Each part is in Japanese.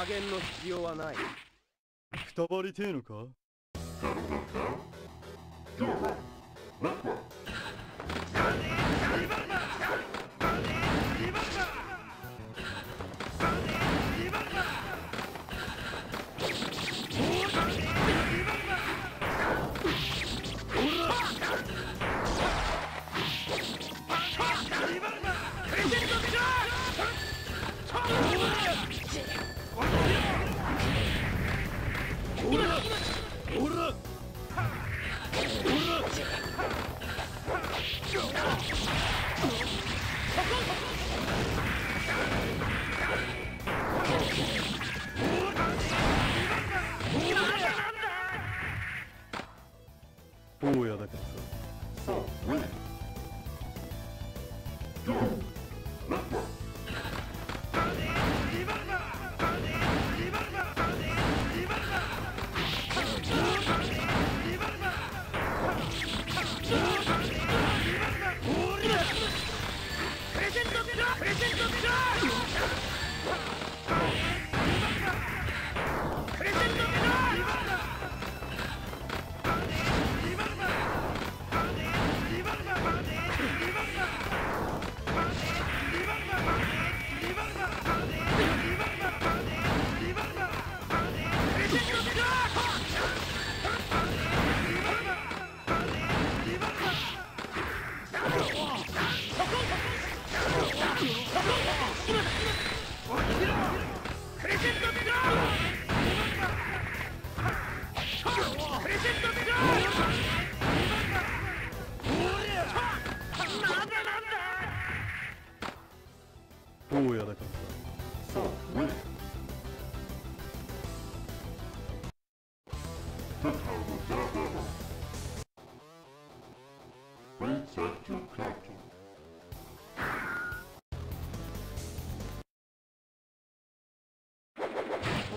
加減の必要はない。くたばりてえのか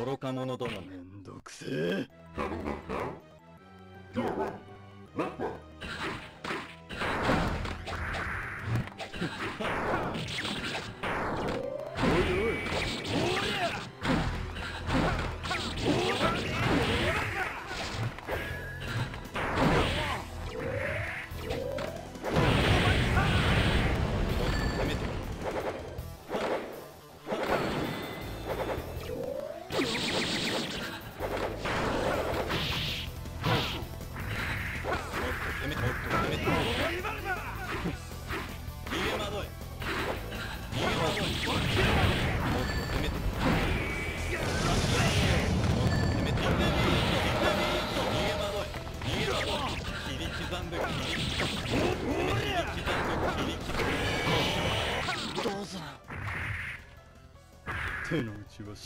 愚か者どもめんどくせえ。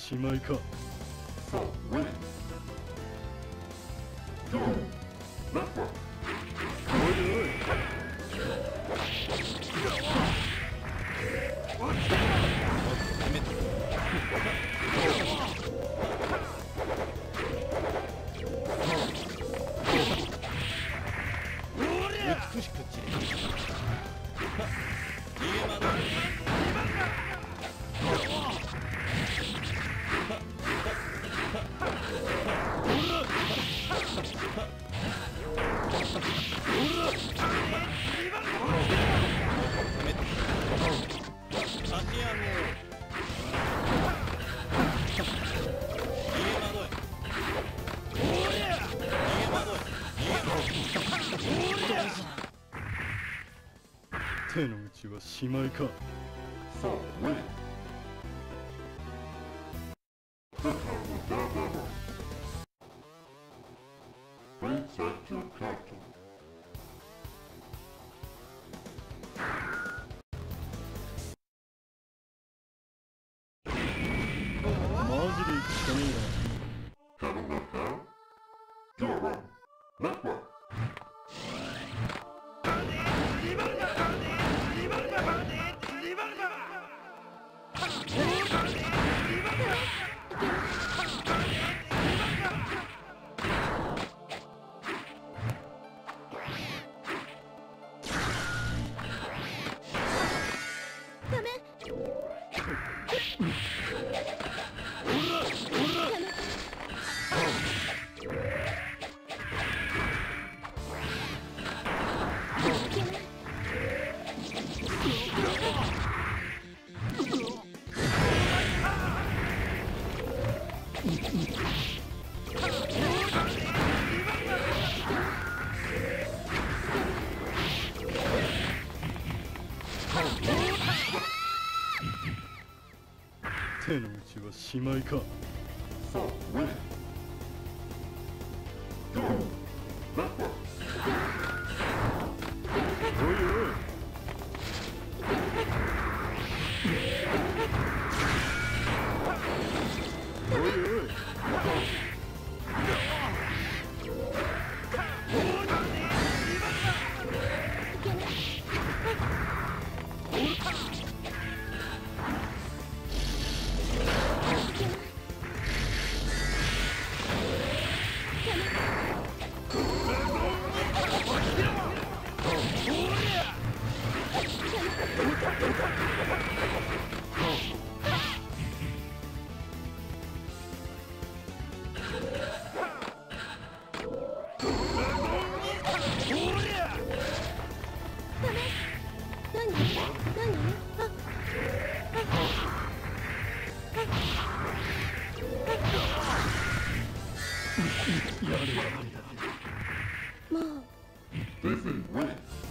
しまいか。はしまいか。そうね。手の内はしまいか。All right.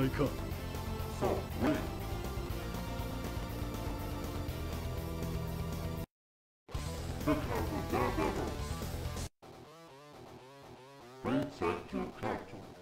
はしまいか風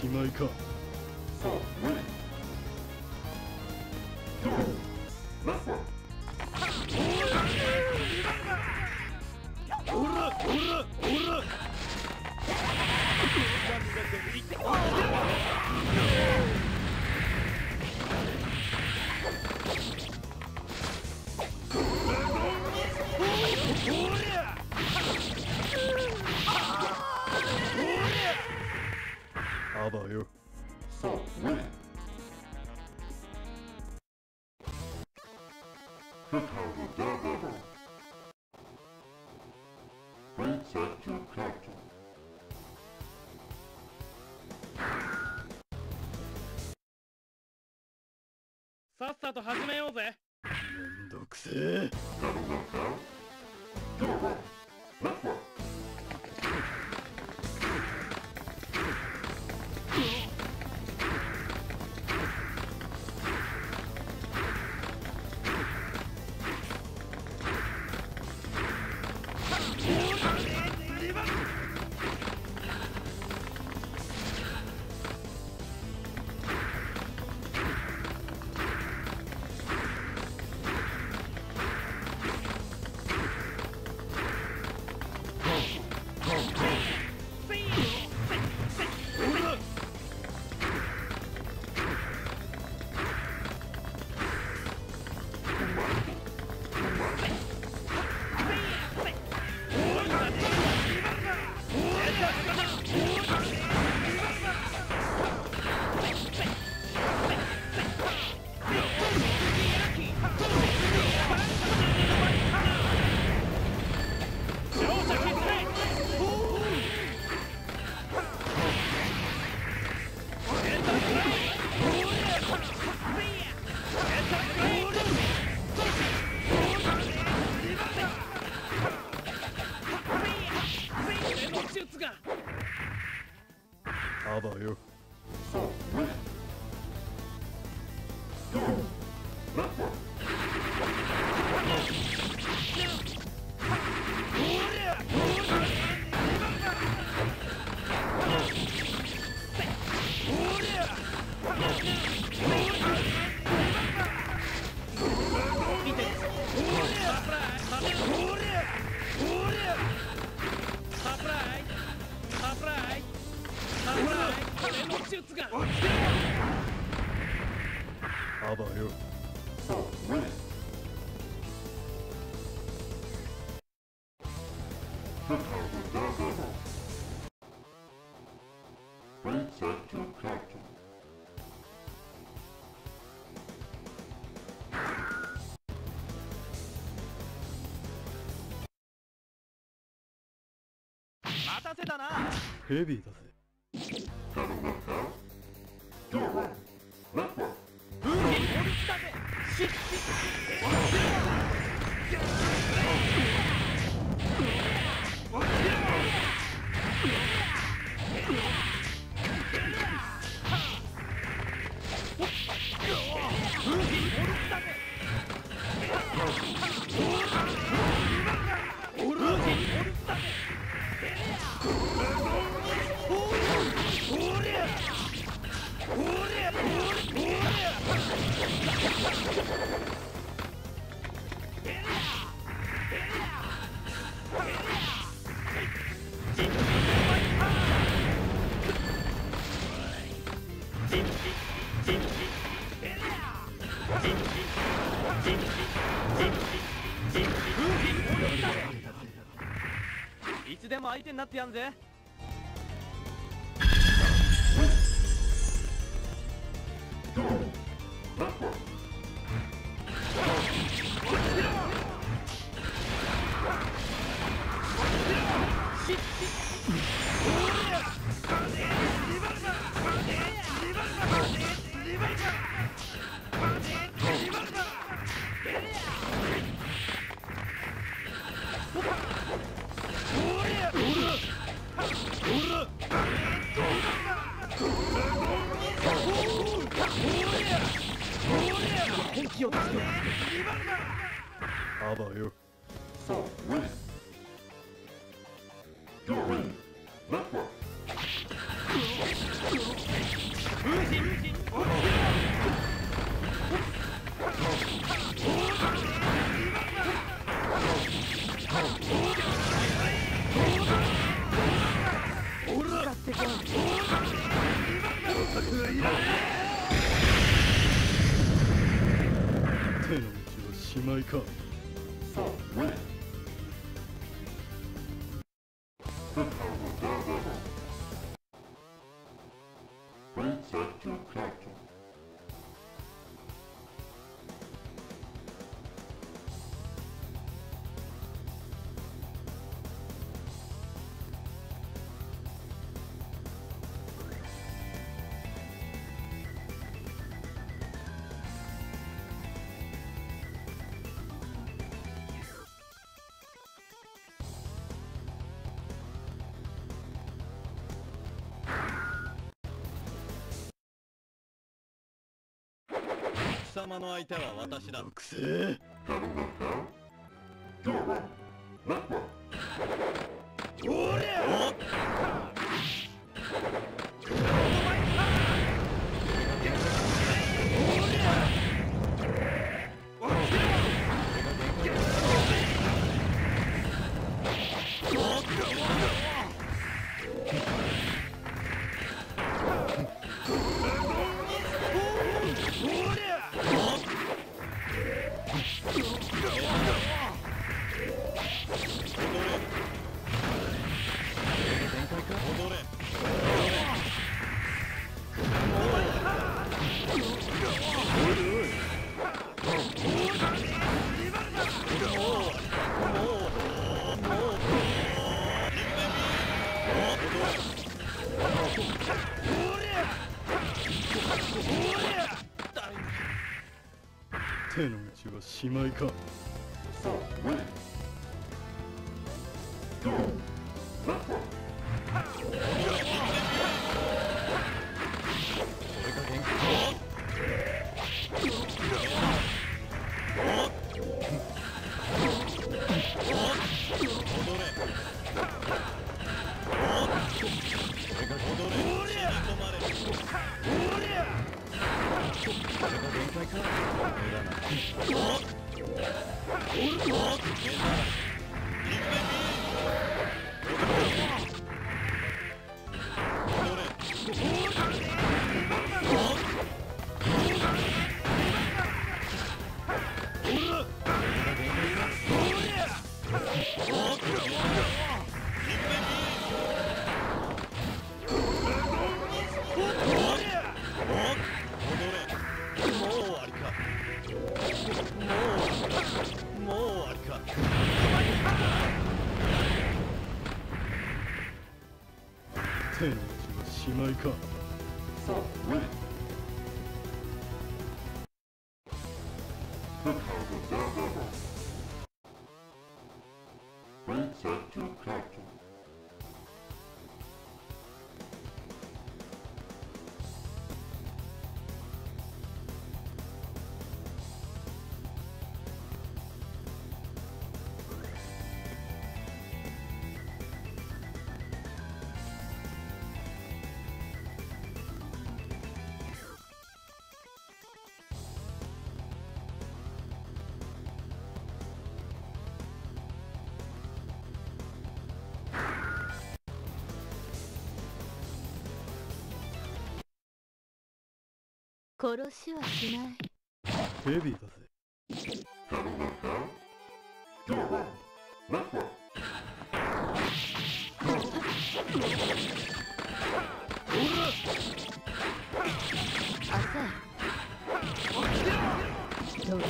しまいか。さっさと始めようぜ。めんどくせえ。待たせたな。ヘビーだぜ。になってやんぜ。貴様の相手は私だ。くせえ。手の内はしまいか。し殺しはしない。ヘビーだぜどうぞ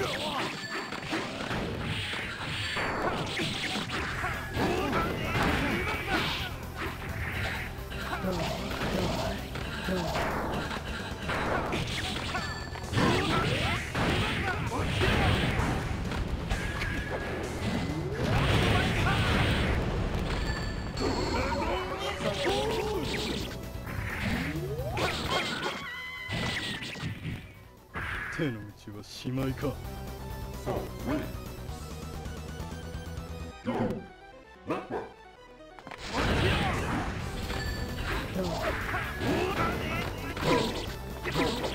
しまいか。どう。ぞあば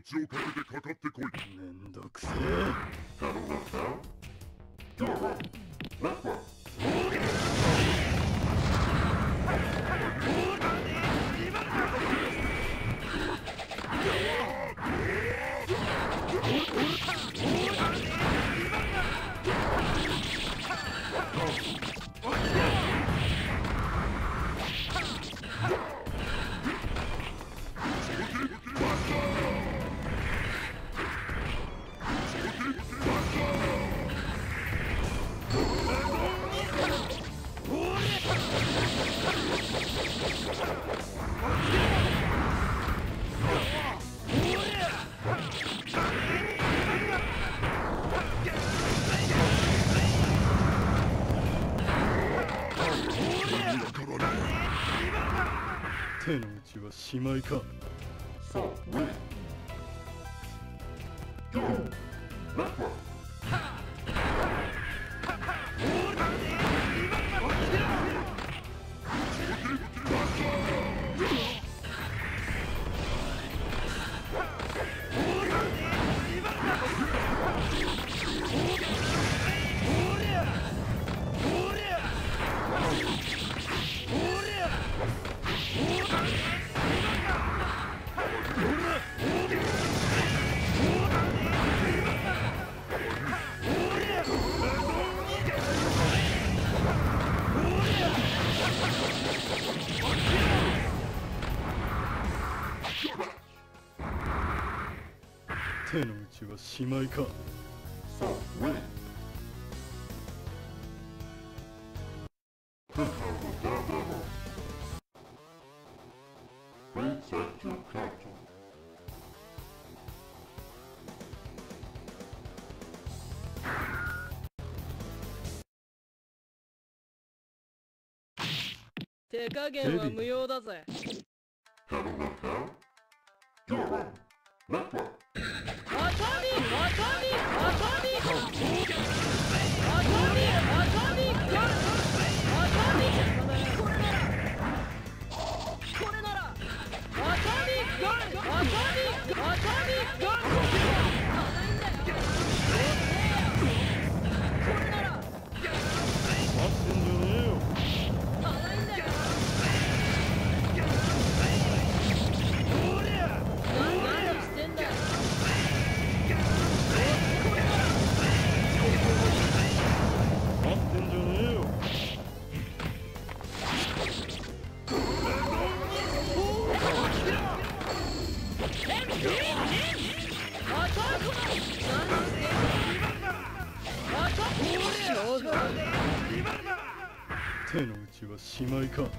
命をかけてかかってこい。めんどくせえしまいかしまい手加減は無用だぜ。は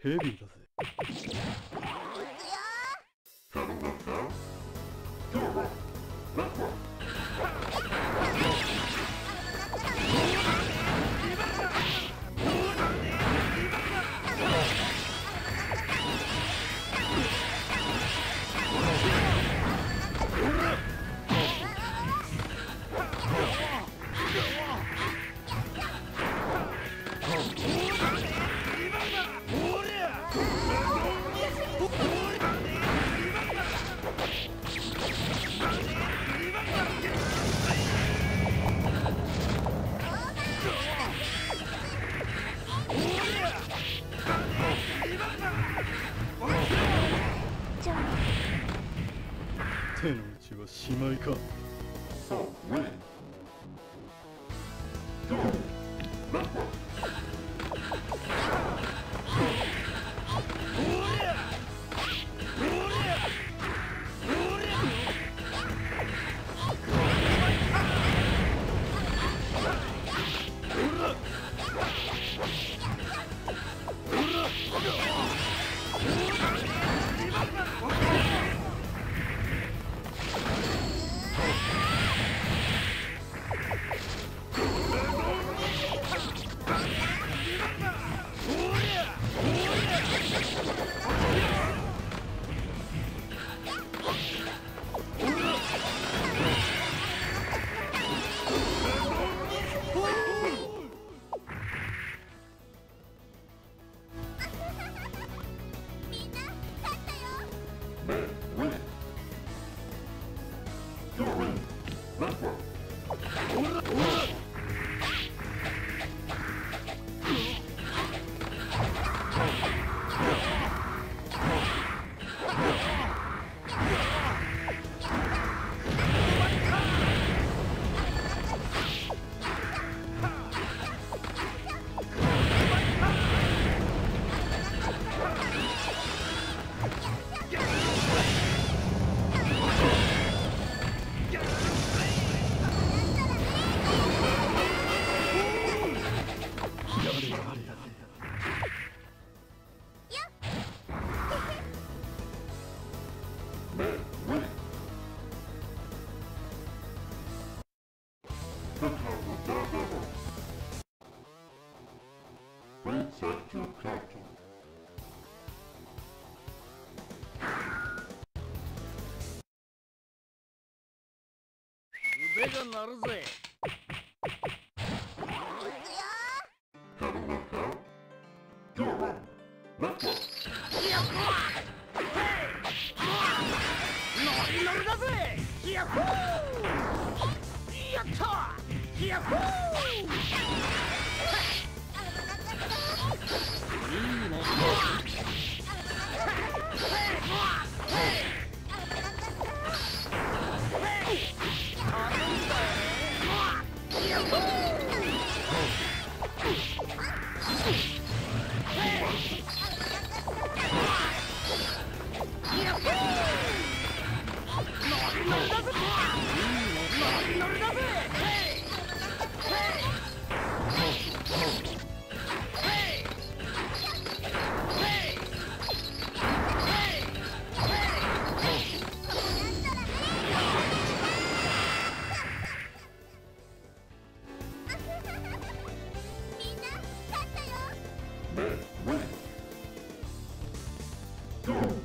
ヘビーだぜ。Reset to が鳴るぜ Network. ノリノリだぜヤッホーやったヤッホみんな Go.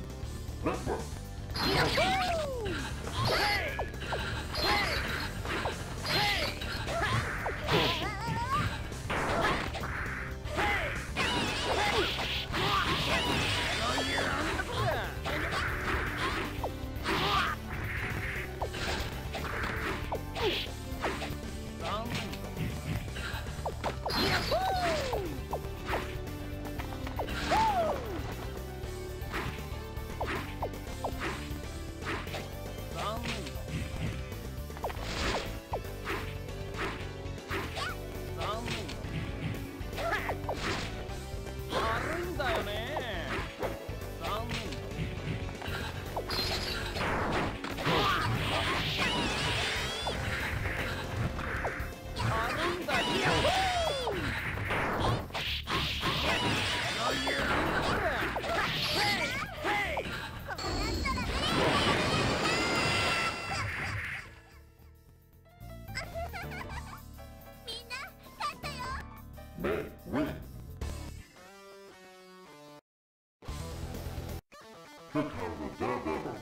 Daredevil.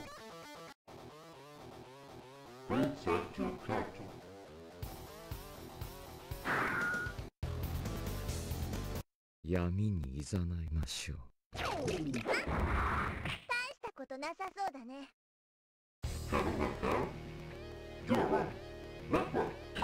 Please set to captain. 闇にいざないましょう大したことなさそうだね Go. Network.